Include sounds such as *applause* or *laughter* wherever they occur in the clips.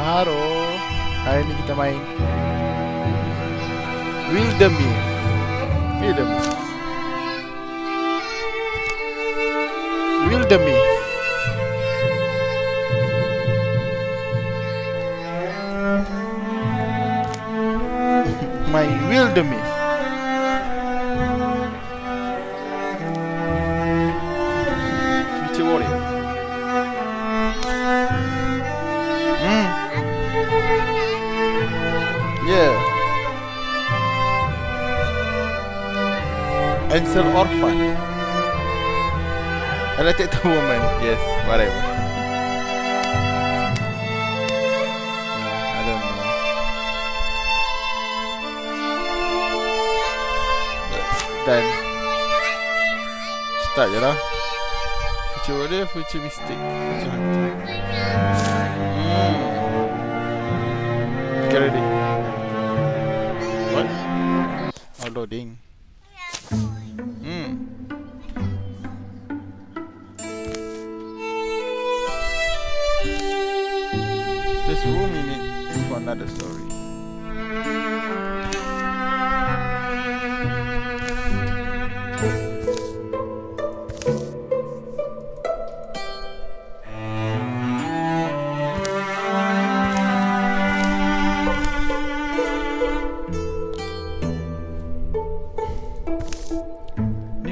Haro. Hari ni kita main Wildermuth Wildermuth Wildermuth *laughs* My Wildermuth Ansel Orphan. Elected to woman. Yes, whatever. I don't know. Dan start je lah. Future Warrior, Future Mystic, Future Hunter. Hmm. Get ready. What? Oh, loading.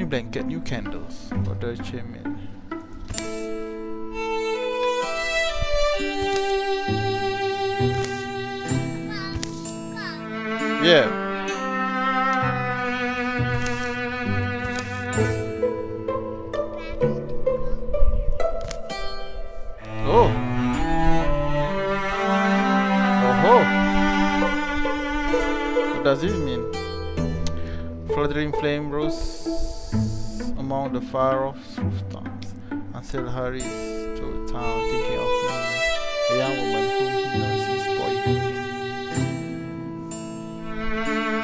Blanket, new candles the chairman. Yeah. Oh. Oh. What does it mean? Fluttering flame rose among the far off rooftops. Ansel hurries to town thinking of me, a young woman whom he knows his boyhood.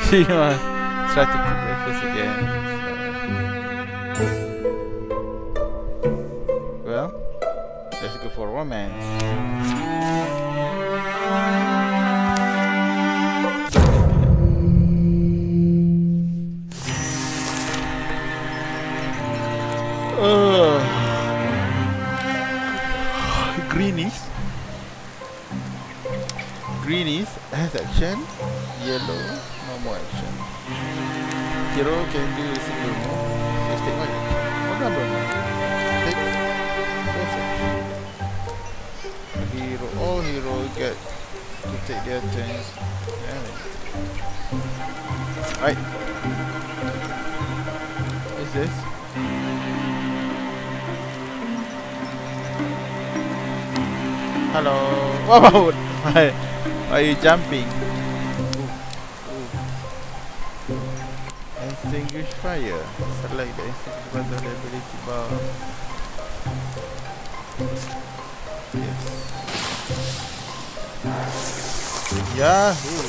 *laughs* She must try to cook breakfast again. Well, let's go for romance. Action. Yellow, no more action. Hero can do a single move. Just take one action. What number move? Take both action. Hero, all hero get to take their turns. Right. What's this? Hello. Wow. *laughs* Why are you jumping? Extinguish fire. Select the extinguish button the ability bar. Yes. Yahoo!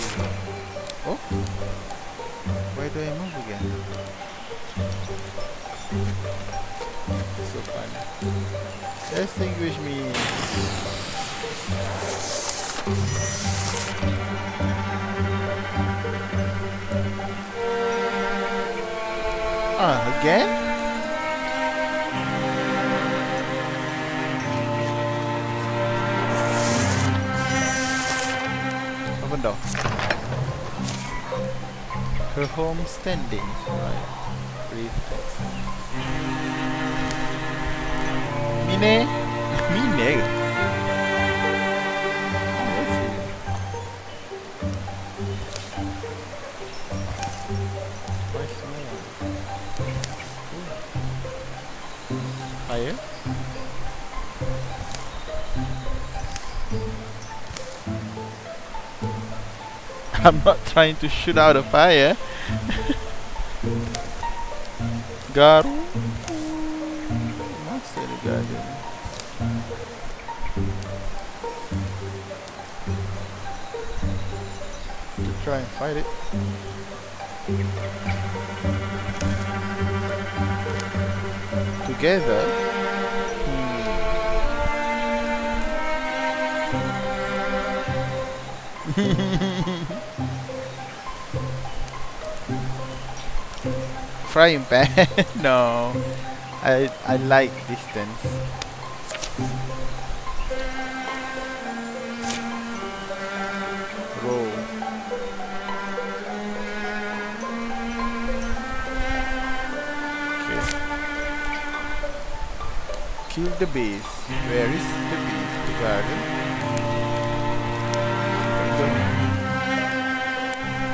Oh? Why do I move again? So fun. Extinguish me. Again? Open door. Her home standing. Right. Brief text. Mine? *laughs* Mine? I'm not trying to shoot out a fire. To try and fight it. Together. Hmm. *laughs* Frying *laughs* pan? no. I I like distance. Roll. Okay. Kill the bees. Where is the bees? The garden.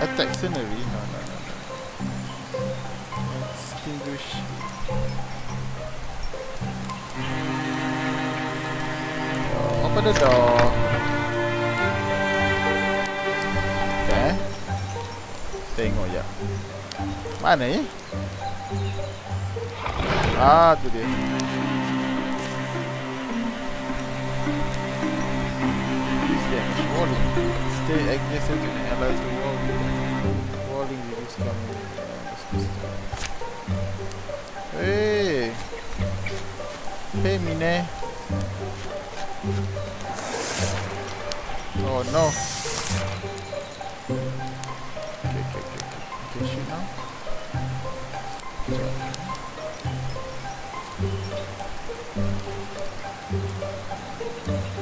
Attack scenery? No. Open the door. Okay. Tengok ya. Mana ya? Ah, tu dia. Use damage. Warning. Stay aggressive to the to reduce coming. Hey. Hey, Mine. Oh no. Okay, okay, okay. Okay, shoot now.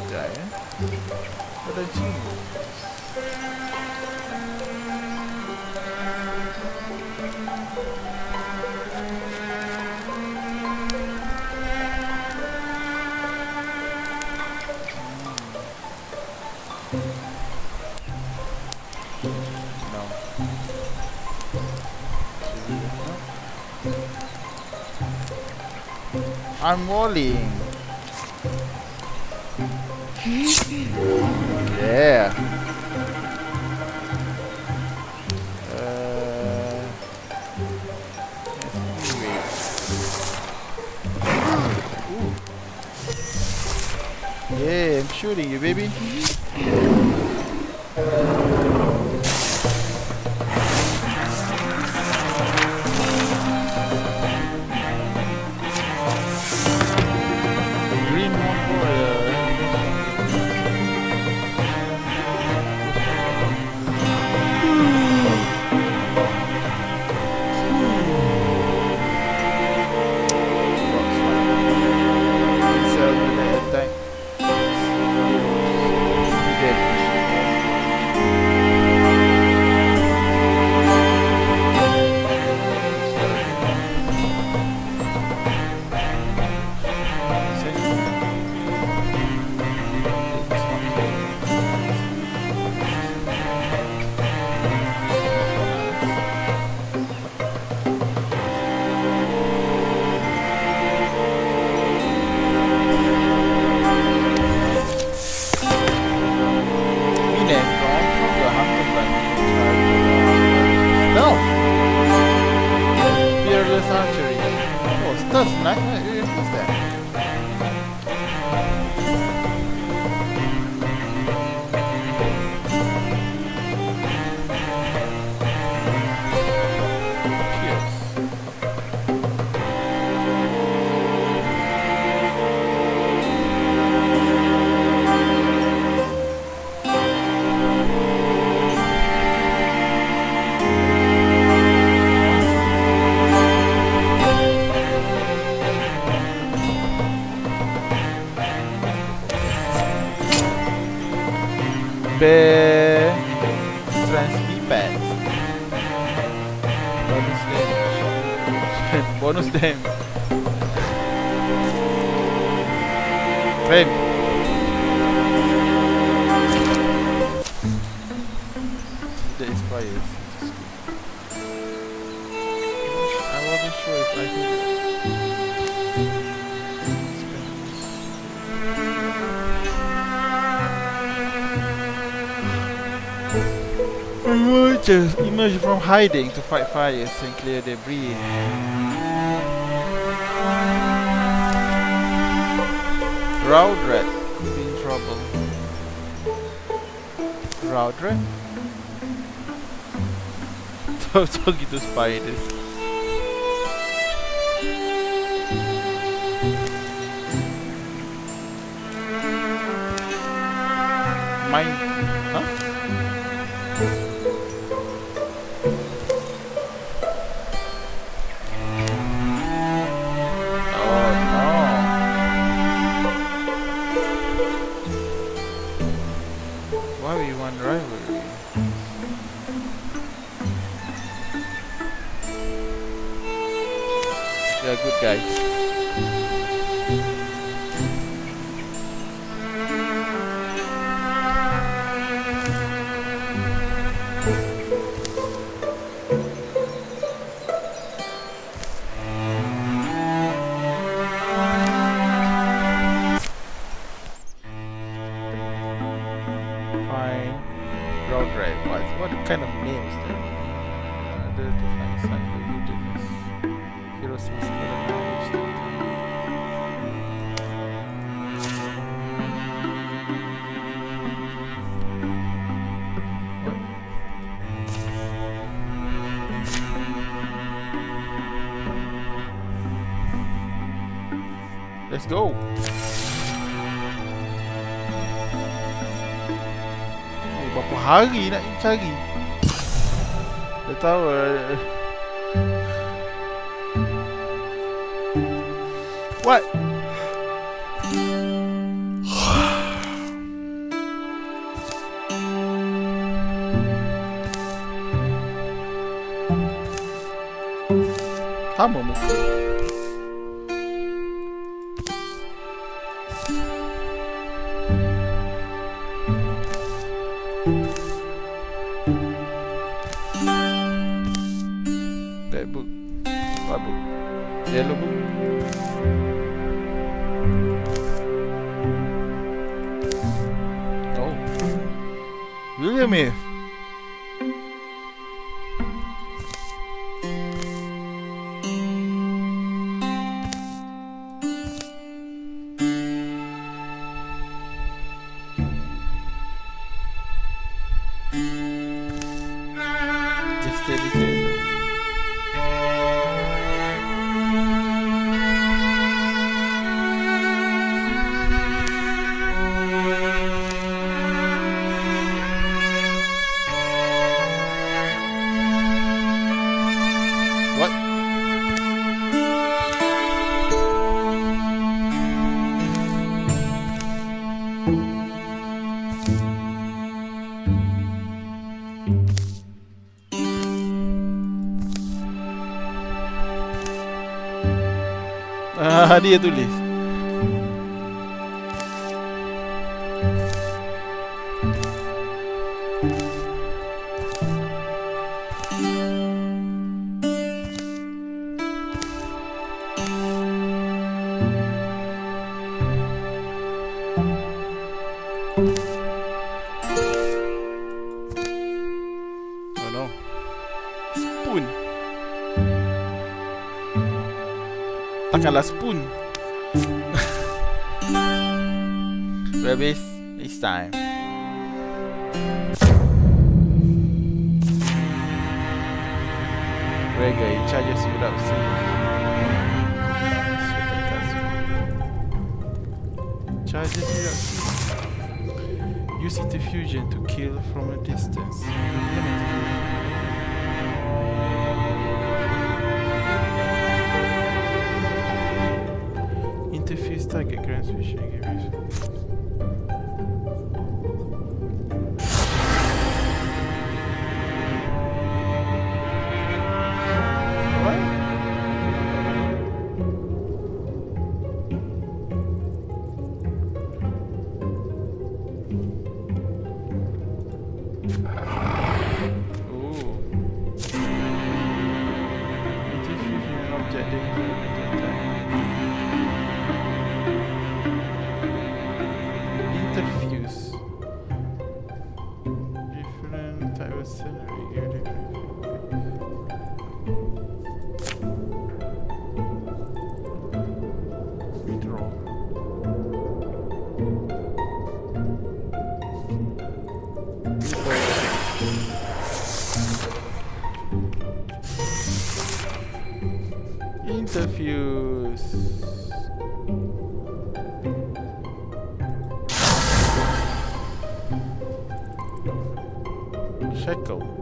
Sekejap ya. Ada jiwa. I'm rolling. Yeah. Uh. Yeah, I'm shooting you, baby. Bear Transpiped Bonus damage Bonus damage That is fire I wasn't sure if I could Emerges, emerge from hiding to fight fires and clear debris. Could be in trouble. Roudred? Tahu gitu spiders. Mine, good guys. Go. Oh, berapa hari nak cari? Dah tahu eh. What? Sama muka. Just Ah, dia tulis. Spoon. Takkanlah spoon. Rabbis, it's time. Reggae charges you without seeing. Charges without seeing. Use interfusion to kill from a distance. Interfuse target grants vision. Interfuse. Shekel.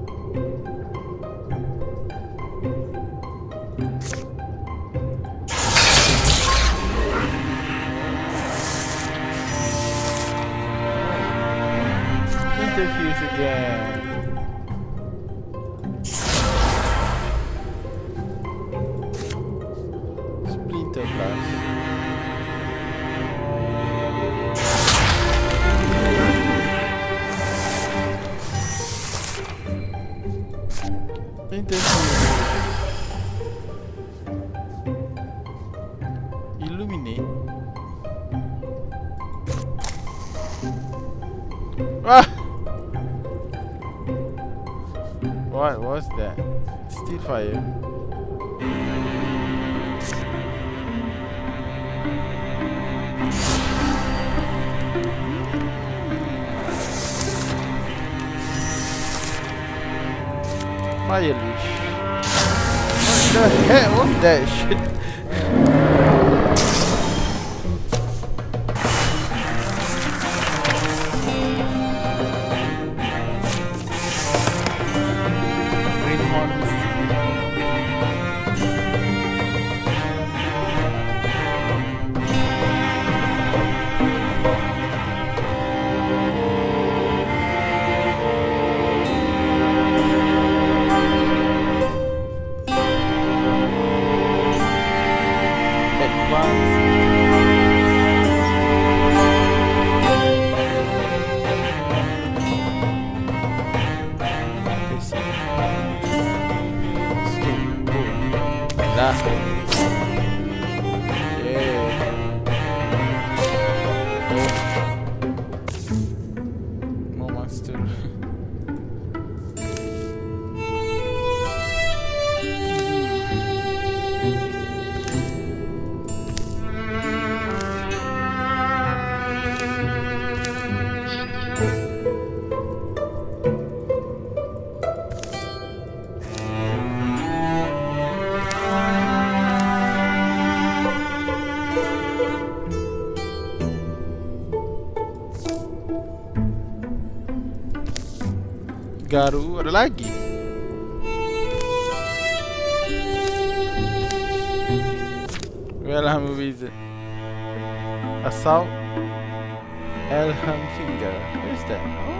Illuminate. Ah! What was that? Still. Fire *laughs* leash. What that shit? Garu ada lagi. Welcome visit. Assault Elham Finger. Where's that?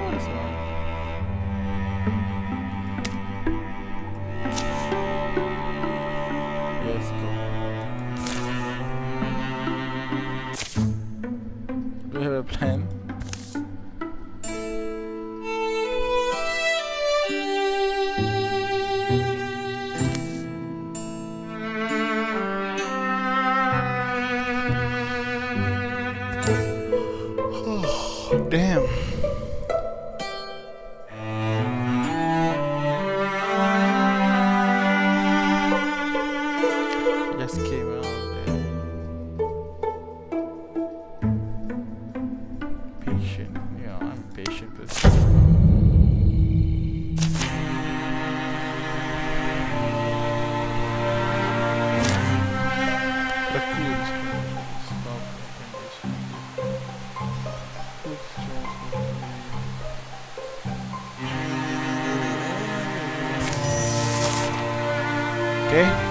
Okay.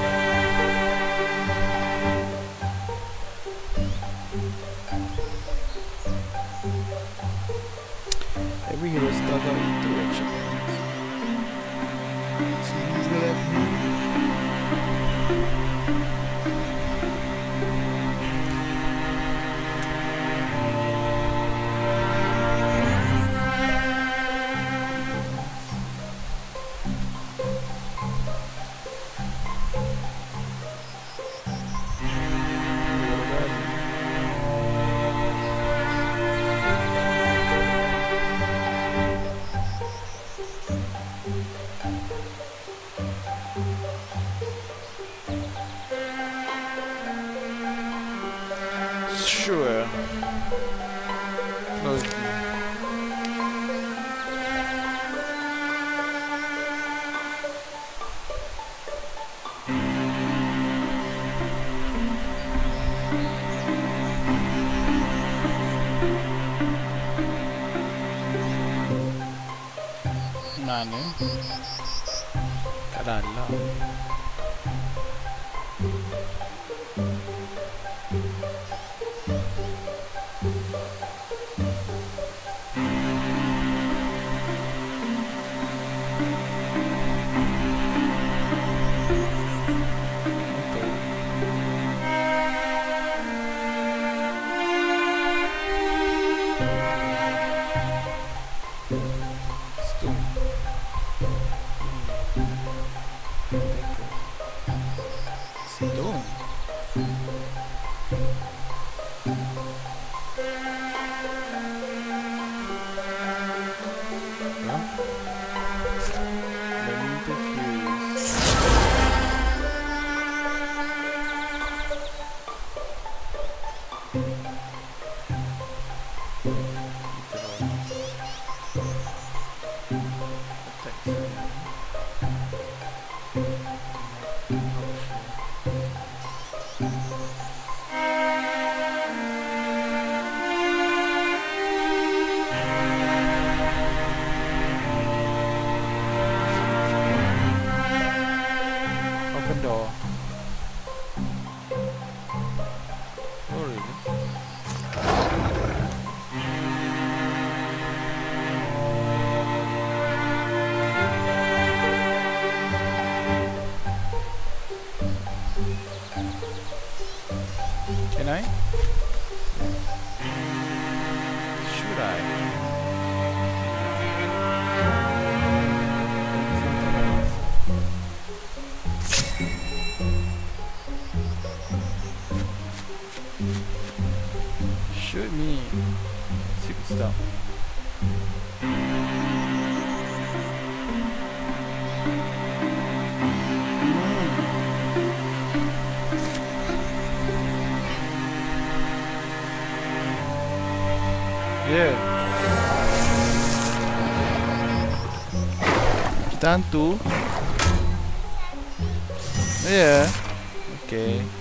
sure. No. Mano. Caralho. Santu. Yeah. okay.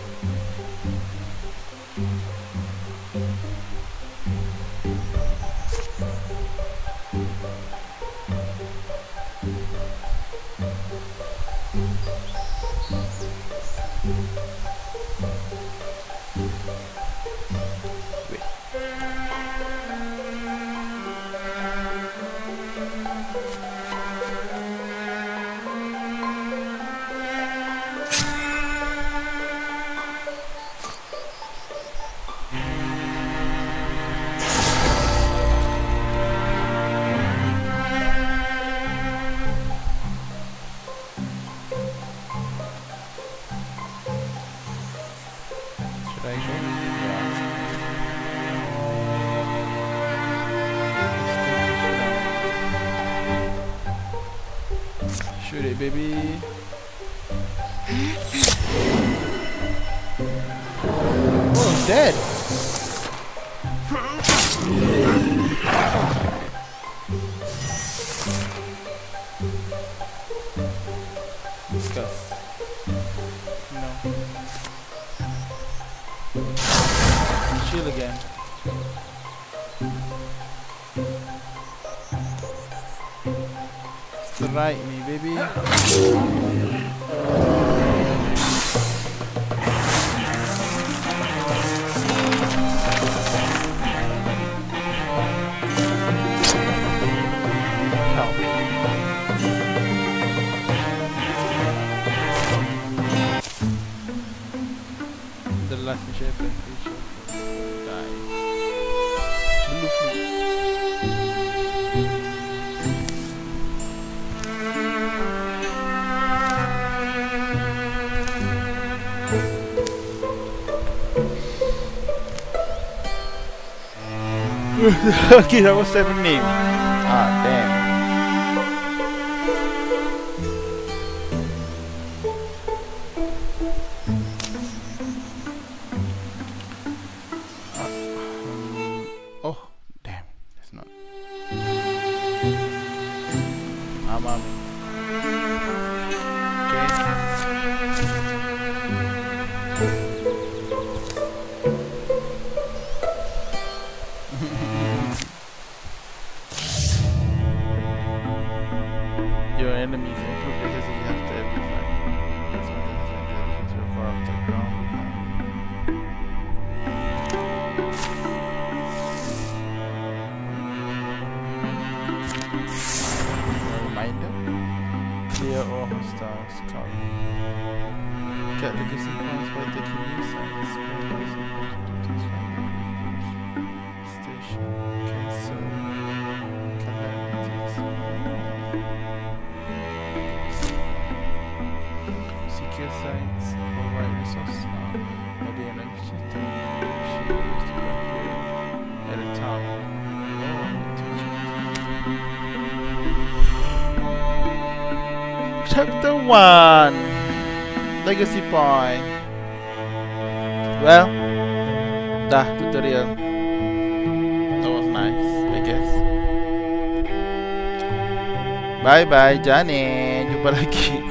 right me, baby. Left me shape. *laughs* Aqui já vou ser meme. house. Get the kissing by taking new signs. Station. 1 Legacy Point Well, dah tutorial. That was nice, I guess. Bye bye Jane Jumpa lagi